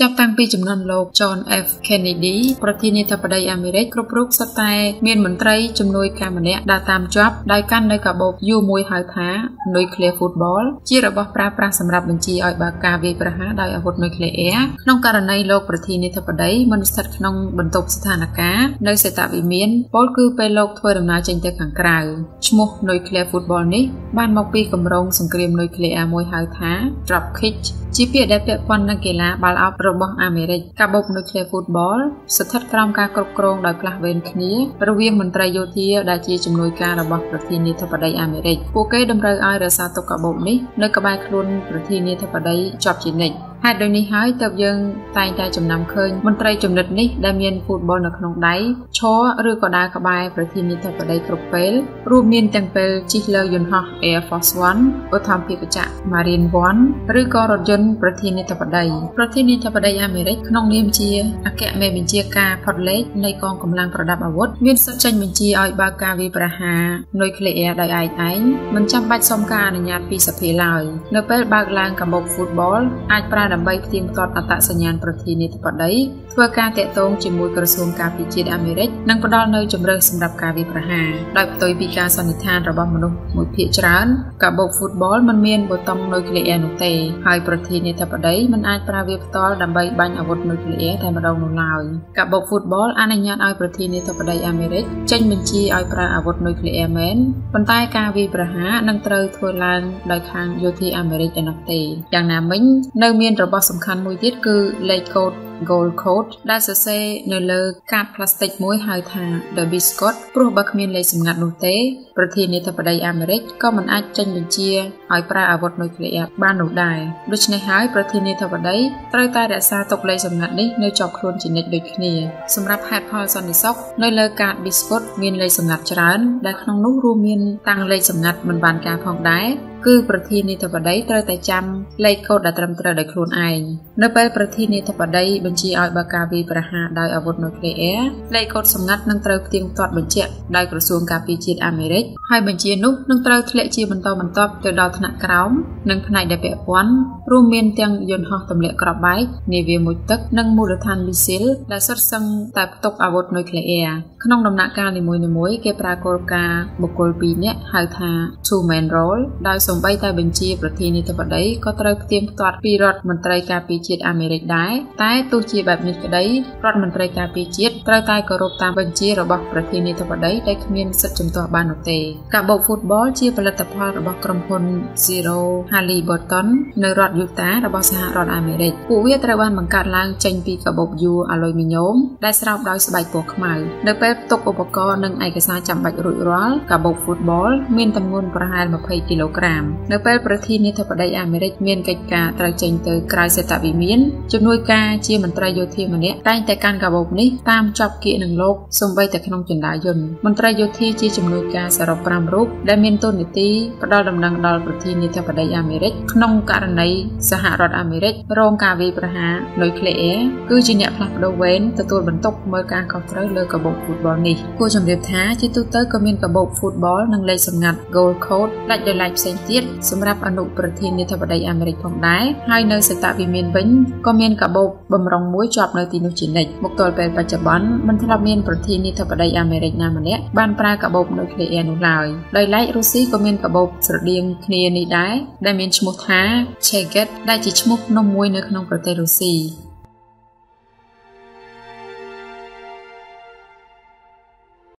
ចាប់តាំងពីចំនួនលោក John F Kennedy ប្រធានាធិបតីអាមេរិកគ្រប់រូបសុទ្ធតែមានមន្ត្រីជំនួយការម្នាក់ដើរតាមជាប់ដោយកាន់នៅកាបូបយូរមួយហៅថា Nuclear Football ជារបស់ប្រើប្រាស់សម្រាប់បញ្ជាឲ្យបើកការវាយប្រហារដោយអាវុធនុយក្លេអ៊ែរក្នុងករណីលោកប្រធានាធិបតីមិនស្ថិតក្នុងបន្ទប់ស្ថានភាពនៅសេតវិមានពលគឺពេលលោកធ្វើដំណើរចេញទៅខាងក្រៅឈ្មោះ Nuclear Football នេះបានមកពីគម្រោងសង្គ្រាមនុយក្លេអ៊ែរមួយហៅថា Drop Kick ជាពាក្យដែលពាក់ព័ន្ធនឹងកីឡាបាល់ឱបរបស់អាមេរិកកាបូប Nuclear Football ស្ថិតក្រោមការគ្រប់គ្រងដោយផ្លាស់វេនគ្នារវាងមន្ត្រីយោធាដែលជាជំនួយការរបស់ប្រធានាធិបតីអាមេរិកពួកគេតម្រូវឲ្យរក្សាទុកកាបូបនេះនៅក្បែរខ្លួនប្រធានាធិបតីជាប់ជានិច្ច ហេតុដូចនេះហើយទើបយើងតែងតែចំណាំឃើញមន្ត្រីចំណិតនេះដែលមានហ្វូតបលនៅក្នុងដៃឈរឬក៏ដើរក្បែរប្រធានាធិបតីគ្រប់ពេលរួមមានទាំងពេលជិះលើយន្តហោះ Air Force One ឧទ្ធម្ភាគចក្រ Marine One ឬក៏រថយន្តប្រធានាធិបតីប្រធានាធិបតីអាមេរិកក្នុងនាមជាអគ្គមេបញ្ជាការផុតលេខនៃកងកម្លាំងប្រដាប់អាវុធមានសិទ្ធិចេញបញ្ជាឲ្យបើកការវាយប្រហារនុយក្លេអ៊ែរដោយឯកឯងមិនចាំបាច់សុំការអនុញ្ញាតពីសភាឡើយនៅពេលបើកឡើងកាបូប football អាចប្រើដើម្បីផ្ទៀងផ្ទាត់អត្តសញ្ញាណប្រធានាធិបតីធ្វើការតាក់ទងជាមួយក្រសួងការពារជាតិអាមេរិកនិងផ្ដល់នូវជំរើសសម្រាប់ការវាយប្រហារដោយផ្ទុយពីការសន្និដ្ឋានរបស់មនុស្សមួយភាគច្រើនកាបូប football មិនមានប៊ូតុងនុយក្លេអ៊ែរនោះទេហើយប្រធានាធិបតីមិនអាចប្រើវាផ្ទាល់ដើម្បីបាញ់អាវុធនុយក្លេអ៊ែរតែម្ដងនោះឡើយកាបូប football អនុញ្ញាតឲ្យប្រធានាធិបតីអាមេរិកចេញបញ្ជាឲ្យប្រើអាវុធនុយក្លេអ៊ែរមែនប៉ុន្តែការវាយប្រហារនឹងត្រូវធ្វើឡើងដោយខាងយោធាអាមេរិកឯណោះទេយ៉ាងណាមិញនៅមានរបស់សំខាន់មួយទៀតគឺលេខកូដ gold code ដែលសរសេរនៅលើកាតផ្លាស្ទិកមួយហៅថា Dobby Scott ព្រោះបើគ្មានលេខសម្ងាត់នោះទេប្រធានាធិបតីអាមេរិកក៏មិនអាចចេញបញ្ជាឲ្យប្រើអាវុធនុយក្លេអ៊ែរបាននោះដែរដូច្នេះហើយប្រធានាធិបតីត្រូវតែរក្សាទុកលេខសម្ងាត់នេះនៅជាប់ខ្លួនជានិច្ចដូចគ្នាសម្រាប់ហេតុផលសន្តិសុខនៅលើកាត Biscuit មានលេខសម្ងាត់ច្រើនដែលក្នុងនោះរួមមានតាំងលេខសម្ងាត់មិនបានការផងដែរ គឺប្រធានាធិបតីត្រូវតែចាំលេខកូដដែលត្រឹមត្រូវដោយខ្លួនឯងនៅពេលប្រធានាធិបតីបញ្ជាឲ្យបើកការវាយប្រហារដោយអាវុធនុយក្លេអ៊ែរលេខកូដសម្ងាត់នឹងត្រូវផ្ទៀងផ្ទាត់បញ្ជាក់ដោយក្រសួងការពារជាតិអាមេរិកហើយបញ្ជានោះនឹងត្រូវធ្លាក់ជាបន្តបន្ទាប់ទៅដល់ថ្នាក់ក្រោមនិងផ្នែកដែលពាក់ព័ន្ធរួមមានទាំងយន្តហោះទម្លាក់គ្រាប់បែកនាវាមុជទឹកនិងមូលដ្ឋានមីស៊ីលដែលសុទ្ធសឹងតែផ្ទុកអាវុធនុយក្លេអ៊ែរក្នុងដំណាក់កាលនីមួយៗគេប្រើគោលការណ៍បុគ្គល2នាក់ហៅថា two man role ដោយសំបីតែបញ្ជាប្រធានាធិបតីក៏ត្រូវផ្ទៀងផ្ទាត់ពីរដ្ឋមន្ត្រីការពារជាតិអាមេរិកដែរតែទោះជាបែបនេះក្តីរដ្ឋមន្ត្រីការពារជាតិត្រូវតែគោរពតាមបញ្ជារបស់ប្រធានាធិបតីដែលគ្មានសិទ្ធិជំទាស់បាននោះទេកាបូប football ជាផលិតផលរបស់ក្រុមហ៊ុន Zero Halliburton នៅរដ្ឋ Utah របស់សហរដ្ឋអាមេរិកពួកវាត្រូវបានបង្កើតឡើងចេញពីកាបូបយួរអាលុយមីញ៉ូមដែលស្រោបដោយស្បែកពណ៌ខ្មៅនៅពេលផ្ទុកឧបករណ៍និងឯកសារចាំបាច់រួចរាល់កាបូប football មានទម្ងន់ប្រហែល20គីឡូក្រាមនៅពេលប្រធានាធិបតីអាមេរិកមានកិច្ចការត្រូវចេញទៅក្រៅសេតវិមានជំនួយការជាមន្ត្រីយោធាម្នាក់តែងតែកាន់កាបូបនេះតាមជាប់គៀកនឹងលោកសំបីតែក្នុងចន្ទាយន្តមន្ត្រីយោធាជាជំនួយការសរុប5រូបដែលមានតួនាទីផ្ដល់ដំណឹងដល់ប្រធានាធិបតីអាមេរិកក្នុងករណីសហរដ្ឋអាមេរិករងការវាយប្រហារនុយក្លេអ៊ែរគឺជាអ្នកផ្លាស់ប្ដូរវេនទទួលបន្ទុកមើលការខុសត្រូវលើកាបូប football នេះគួរជម្រាបថាជាទូទៅក៏មានកាបូប football និងលេខសម្ងាត់ gold code ដាច់ដោយឡែកផ្សេងទៀតសម្រាប់អនុប្រធានាធិបតីអាមេរិកផងដែរហើយនៅសេតវិមានវិញក៏មានកាបូបបំរុងមួយជាប់នៅទីនោះជានិច្ចមកទល់ពេលបច្ចុប្បន្នមិនធ្លាប់មានប្រធានាធិបតីអាមេរិកណាម្នាក់បានប្រើកាបូបនុយក្លេអ៊ែរនោះឡើយដោយឡែករុស្ស៊ីក៏មានកាបូបស្រដៀងគ្នានេះដែរដែលមានឈ្មោះថា Cheget ដែលជាឈ្មោះភ្នំមួយនៅក្នុងប្រទេសរុស្ស៊ី